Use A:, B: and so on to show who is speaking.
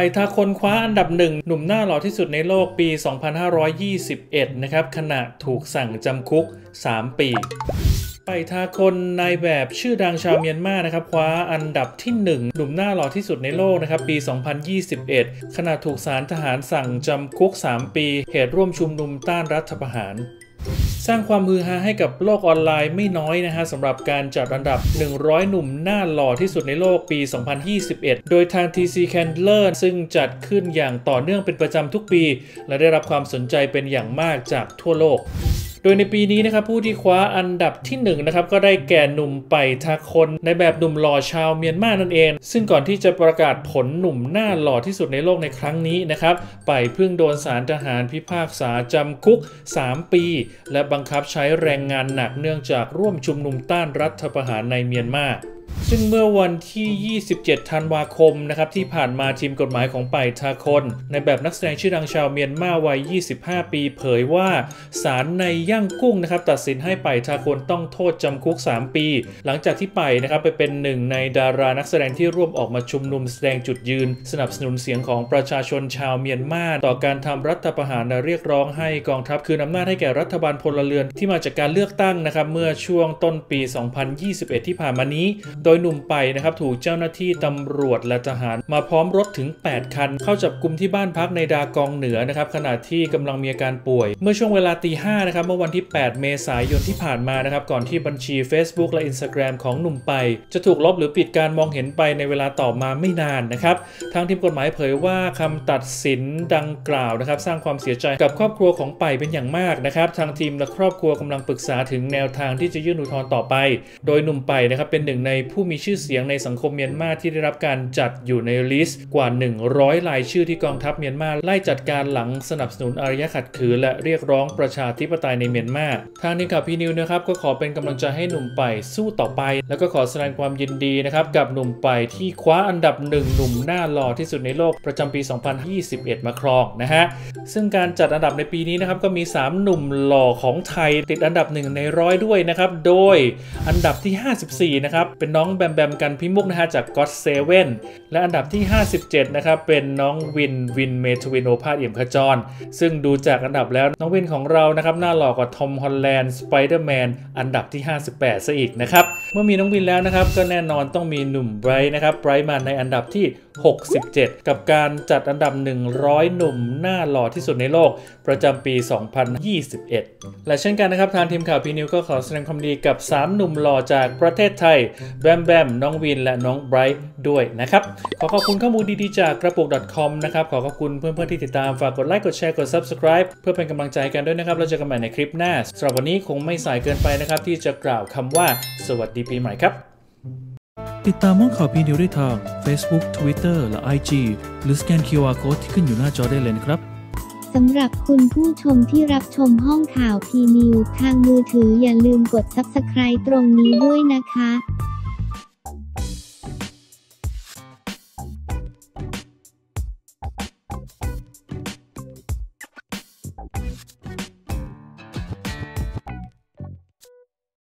A: ไปทาคนคว้าอันดับหนึ่งหนุ่มหน้าหล่อที่สุดในโลกปี 2521 นะครับ ขณะถูกสั่งจำคุก 3 ปีไปทาคนนายแบบชื่อดังชาวเมียนมานะครับคว้าอันดับที่ 1 หนุ่มหน้าหล่อที่สุดในโลกนะครับปี 2021 ขณะถูกศาลทหารสั่งจำคุก 3 ปี เหตุร่วมชุมนุมต้านรัฐประหาร สร้างความฮือฮาให้กับโลกออนไลน์ไม่น้อยนะฮะสำหรับการจัดอันดับ 100 หนุ่มหน้าหล่อที่สุดในโลกปี 2021 โดยทาง TC Candler ซึ่งจัดขึ้นอย่างต่อเนื่องเป็นประจำทุกปี และได้รับความสนใจเป็นอย่างมากจากทั่วโลก ยในปีนี้นะครับผู้ที่คว้าอันดับที่1นนะครับก็ได้แก่หนุ่มไปทาคนในแบบหนุ่มหล่อชาวเมียนมานั่นเอง ซึ่งก่อนที่จะประกาศผลหนุ่มหน้าหล่อที่สุดในโลกในครั้งนี้นะครับไปเพิ่งโดนสารทหารพิพากษาจำคุก 3 ปี และบังคับใช้แรงงานหนักเนื่องจากร่วมชุมนุมต้านรัฐประหารในเมียนมา ซึ่งเมื่อวันที่ 27 ธันวาคมนะครับที่ผ่านมาทีมกฎหมายของไปทาคน ในแบบนักแสดงชื่อดังชาวเมียนมาวัย 25 ปี เผยว่าศาลในย่างกุ้งนะครับตัดสินให้ไปทาคนต้องโทษจำคุก 3 ปี หลังจากที่ไปนะครับไปเป็นหนึ่งในดารานักแสดงที่ร่วมออกมาชุมนุมแสดงจุดยืน สนับสนุนเสียงของประชาชนชาวเมียนมาต่อการทำรัฐประหารและเรียกร้องให้กองทัพคืนอำนาจให้แก่รัฐบาลพลเรือนที่มาจากการเลือกตั้งนะครับเมื่อช่วงต้นปี 2021 ที่ผ่านมานี้ โดยหนุ่มไปนะครับถูกเจ้าหน้าที่ตำรวจและทหาร มาพร้อมรถถึง 8 คัน เข้าจับกลุ่มที่บ้านพักในดากองเหนือนะครับขณะที่กำลังมีอาการป่วย เมื่อช่วงเวลาตีห้านะครับเมื่อวันที่ 8 เมษายนที่ผ่านมานะครับก่อนที่บัญชี Facebook และ Instagram ของหนุ่มไป จะถูกลบหรือปิดการมองเห็นไปในเวลาต่อมาไม่นานนะครับทางทีมกฎหมายเผยว่าคำตัดสินดังกล่าวนะครับสร้างความเสียใจกับครอบครัวของไปเป็นอย่างมากนะครับทางทีมและครอบครัวกำลังปรึกษาถึงแนวทางที่จะยื่นอุทธรณ์ต่อไป โดยหนุ่มไป่นะครับเป็นหนึ่งในผู้มีชื่อเสียงในสังคมเมียนมาที่ได้รับการจัดอยู่ใน list กว่า 100รายชื่อที่กองทัพเมียนมาไล่จัดการหลังสนับสนุนอารยะขัดขืนและเรียกร้องประชาธิปไตยในเมียนมาทางนี้กับพี่นิวนะครับก็ขอเป็นกำลังใจให้หนุ่มไป่สู้ต่อไป แล้วก็ขอแสดงความยินดีนะครับกับหนุ่มไป่ที่คว้าอันดับหนึ่งหนุ่มหน้าหล่อที่สุดในโลกประจำปี 2021 มาครองนะฮะซึ่งการจัดอันดับในปีนี้นะครับก็มี 3 หนุ่มหล่อของไทยติดอันดับหนึ่งในร้อยด้วยนะครับโดยอันดับที่ 54 นะครับเป็นน้องแบมแบมกันต์พิมุกต์นะฮะจาก GOT7 และอันดับที่ 57 นะครับเป็นน้องวินวินเมธวินโอภาสเอี่ยมขจร ซึ่งดูจากอันดับแล้วน้องวินของเรานะครับหน้าหล่อกว่าทอมฮอลแลนด์สไปเดอร์แมนอันดับที่ 58ซะอีกนะครับเมื่อมีน้องวินแล้วนะครับก็แน่นอนต้องมีหนุ่มไบรท์นะครับไบรท์มาในอันดับที่ 67 กับการจัดอันดับ 100 หนุ่มหน้าหล่อที่สุดในโลก ประจำปี 2021 และเช่นกันนะครับทางทีมข่าวพีนิวก็ขอแสดงความดีกับ 3 หนุ่มหล่อจากประเทศไทย แบมแบม น้องวิน และน้องไบรท์ด้วยนะครับ ขอขอบคุณข้อมูลดีๆจากกระปุก .com นะครับ ขอขอบคุณเพื่อนๆที่ติดตามฝากกดไลค์กดแชร์กด subscribe เพื่อเป็นกำลังใจกันด้วยนะครับแล้วเจอกันใหม่ในคลิปหน้าสำหรับวันนี้คงไม่สายเกินไปนะครับที่จะกล่าวคำว่า สวัสดีปีใหม่ครับ
B: ติดตามห้องข่าวพีนิวได้ทาง Facebook Twitter และ IG หรือสแกน QR Code ที่ขึ้นอยู่หน้าจอได้เลยนะครับ
C: สำหรับคุณผู้ชมที่รับชมห้องข่าวพีนิวทางมือถืออย่าลืมกด Subscribe ตรงนี้ด้วยนะคะ